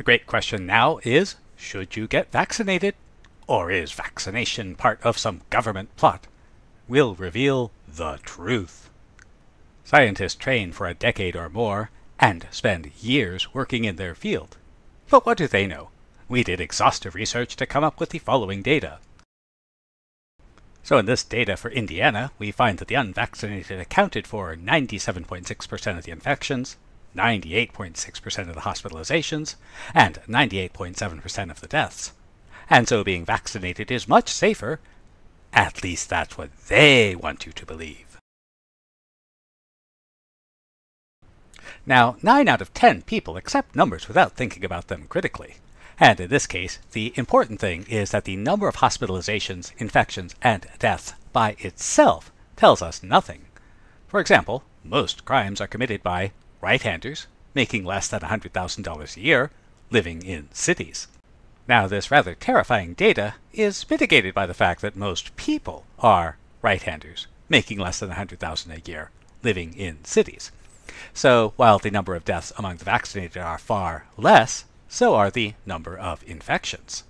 The great question now is, should you get vaccinated? Or is vaccination part of some government plot? We'll reveal the truth. Scientists train for a decade or more and spend years working in their field. But what do they know? We did exhaustive research to come up with the following data. So in this data for Indiana, we find that the unvaccinated accounted for 97.6% of the infections, 98.6% of the hospitalizations, and 98.7% of the deaths. And so being vaccinated is much safer. At least that's what they want you to believe. Now, 9 out of 10 people accept numbers without thinking about them critically. And in this case, the important thing is that the number of hospitalizations, infections, and deaths by itself tells us nothing. For example, most crimes are committed by right-handers, making less than $100,000 a year, living in cities. Now, this rather terrifying data is mitigated by the fact that most people are right-handers, making less than $100,000 a year, living in cities. So, while the number of deaths among the vaccinated are far less, so are the number of infections.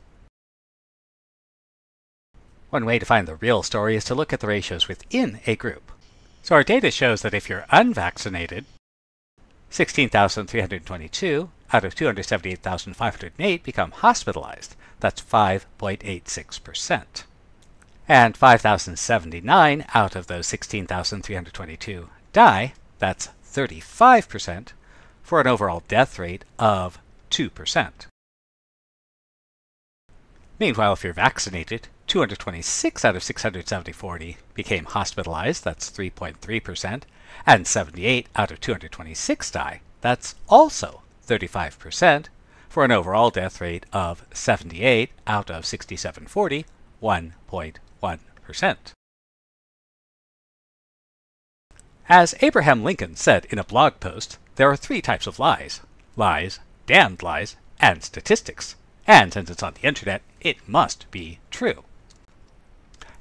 One way to find the real story is to look at the ratios within a group. So our data shows that if you're unvaccinated, 16,322 out of 278,508 become hospitalized. That's 5.86%. And 5,079 out of those 16,322 die. That's 35%, for an overall death rate of 2%. Meanwhile, if you're vaccinated, 226 out of 670 became hospitalized, that's 3.3%, and 78 out of 226 die, that's also 35%, for an overall death rate of 78 out of 6740, 1.1%. As Abraham Lincoln said in a blog post, there are three types of lies lies, damned lies, and statistics. And since it's on the internet, it must be true.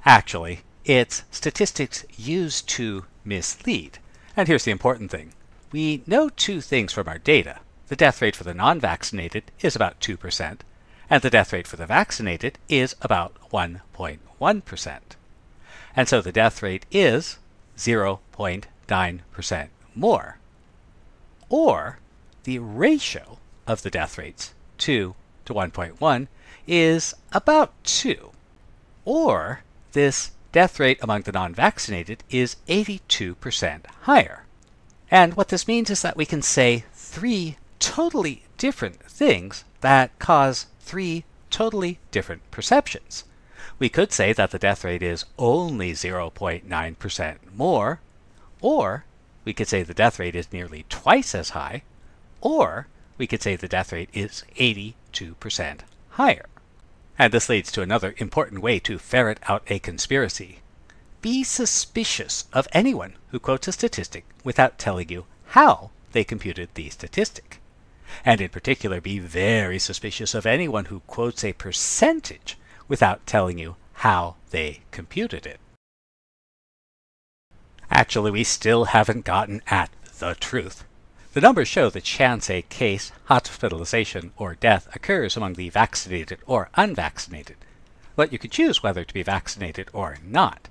Actually, it's statistics used to mislead. And here's the important thing. We know two things from our data. The death rate for the non-vaccinated is about 2%, and the death rate for the vaccinated is about 1.1%. And so the death rate is 0.9% more. Or the ratio of the death rates, 2 to 1.1, is about 2. Or this death rate among the non-vaccinated is 82% higher. And what this means is that we can say three totally different things that cause three totally different perceptions. We could say that the death rate is only 0.9% more, or we could say the death rate is nearly twice as high, or we could say the death rate is 82% higher. And this leads to another important way to ferret out a conspiracy. Be suspicious of anyone who quotes a statistic without telling you how they computed the statistic. And in particular, be very suspicious of anyone who quotes a percentage without telling you how they computed it. Actually, we still haven't gotten at the truth. The numbers show the chance a case, hospitalization, or death occurs among the vaccinated or unvaccinated, but you can choose whether to be vaccinated or not.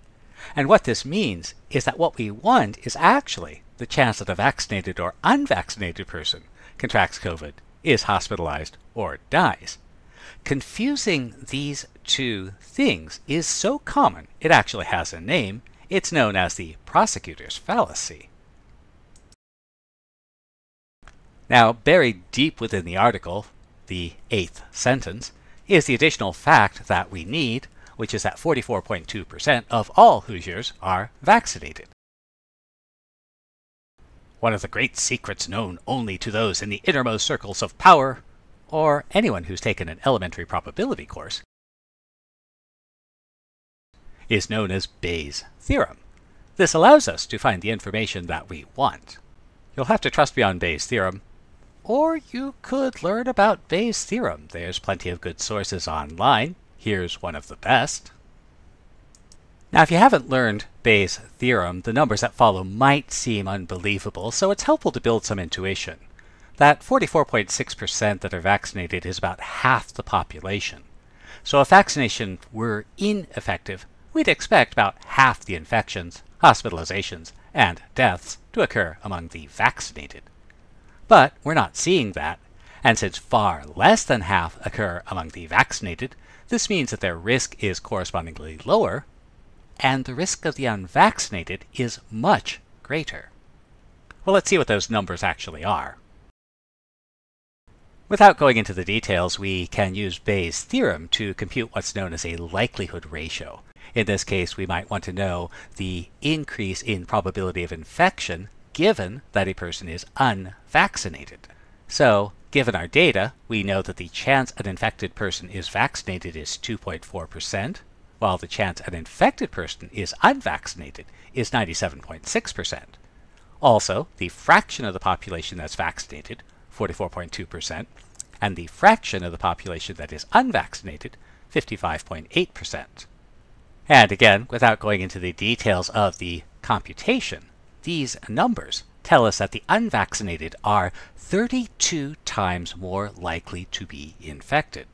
And what this means is that what we want is actually the chance that a vaccinated or unvaccinated person contracts COVID, is hospitalized, or dies. Confusing these two things is so common it actually has a name. It's known as the prosecutor's fallacy. Now, buried deep within the article, the eighth sentence, is the additional fact that we need, which is that 44.2% of all Hoosiers are vaccinated. One of the great secrets known only to those in the innermost circles of power, or anyone who's taken an elementary probability course, is known as Bayes' theorem. This allows us to find the information that we want. You'll have to trust me on Bayes' theorem, or you could learn about Bayes' theorem. There's plenty of good sources online. Here's one of the best. Now, if you haven't learned Bayes' theorem, the numbers that follow might seem unbelievable, so it's helpful to build some intuition. that 44.6% that are vaccinated is about half the population. So if vaccination were ineffective, we'd expect about half the infections, hospitalizations, and deaths to occur among the vaccinated. But we're not seeing that, and since far less than half occur among the vaccinated, this means that their risk is correspondingly lower, and the risk of the unvaccinated is much greater. Well, let's see what those numbers actually are. Without going into the details, we can use Bayes' theorem to compute what's known as a likelihood ratio. In this case, we might want to know the increase in probability of infection given that a person is unvaccinated. So, given our data, we know that the chance an infected person is vaccinated is 2.4%, while the chance an infected person is unvaccinated is 97.6%. Also, the fraction of the population that's vaccinated 44.2%, and the fraction of the population that is unvaccinated, 55.8%. And again, without going into the details of the computation, these numbers tell us that the unvaccinated are 32 times more likely to be infected.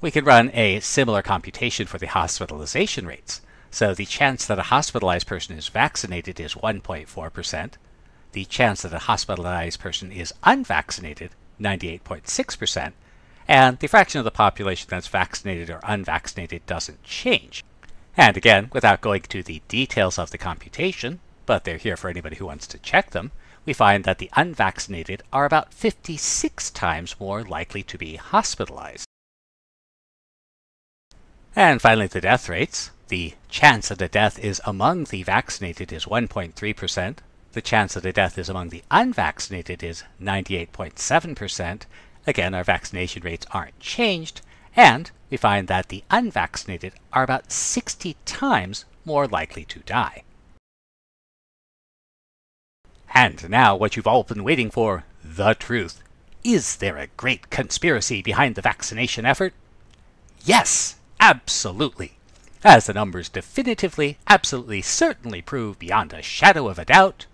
We could run a similar computation for the hospitalization rates. So the chance that a hospitalized person is vaccinated is 1.4%, the chance that a hospitalized person is unvaccinated, 98.6%, and the fraction of the population that's vaccinated or unvaccinated doesn't change. And again, without going to the details of the computation, but they're here for anybody who wants to check them, we find that the unvaccinated are about 56 times more likely to be hospitalized. And finally, the death rates. The chance that a death is among the vaccinated is 1.3%, the chance that a death is among the unvaccinated is 98.7%. Again, our vaccination rates aren't changed, and we find that the unvaccinated are about 60 times more likely to die. And now, what you've all been waiting for the truth. Is there a great conspiracy behind the vaccination effort? Yes, absolutely. As the numbers definitively, absolutely, certainly prove beyond a shadow of a doubt,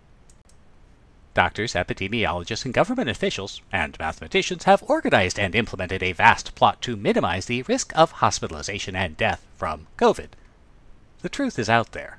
Doctors, epidemiologists, and government officials, and mathematicians have organized and implemented a vast plot to minimize the risk of hospitalization and death from COVID. The truth is out there.